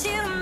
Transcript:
you